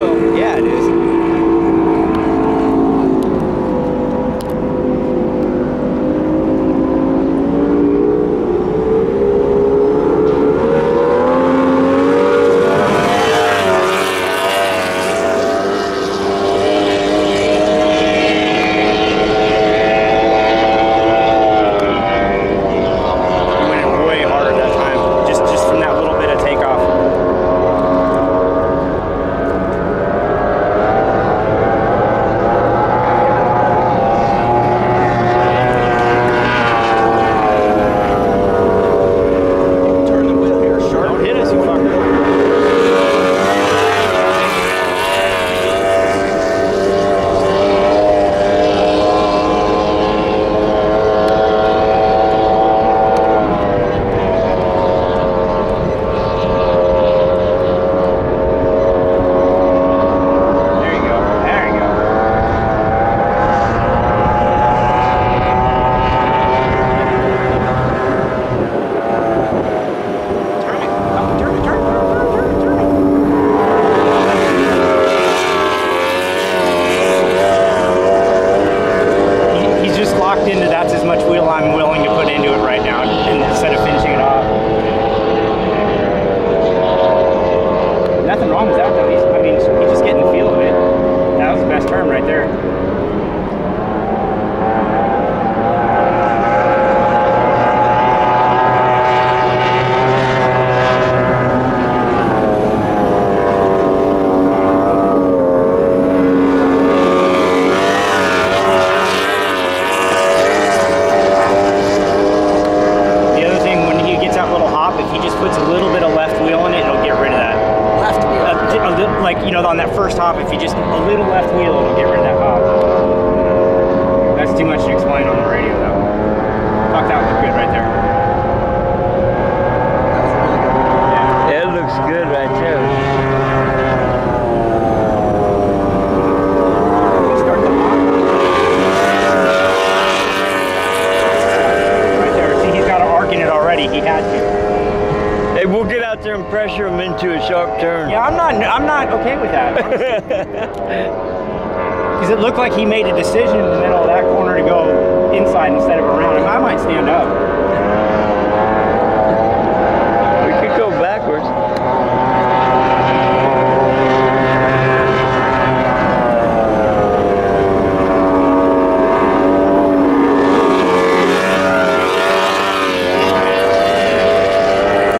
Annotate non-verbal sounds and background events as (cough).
Yeah, it is. Went in way harder that time, just just from that little bit of takeoff. Turn the wheel here, sharp. Don't hit us, you fucker. There you go. There you go. Turn it. Come, turn it, turn it, turn it, turn it, turn it. He- He's just locked into that's as much wheel I'm willing to put into it right now and instead of finishing it off. Nothing wrong with that though. He's, I mean, he's just getting the feel of it. That was the best turn right there. The other thing, when he gets that little hop, if he just puts a little bit of left wheel in it, it'll get rid of that. Left wheel. Uh, j- a li- like you know, on that first hop, if you just a little left wheel, it'll get rid of that hop. That's too much to explain on the radio, though. Fuck, that looked good right there. Really good. Yeah. It looks good right there. Start the hop. Right there. See, he's got an arc in it already. He had to. Hey, we'll get out there and pressure him into a sharp turn. Yeah, I'm not. I'm not okay with that. (laughs) Because it looked like he made a decision in the middle of that corner to go inside instead of around. I might stand up.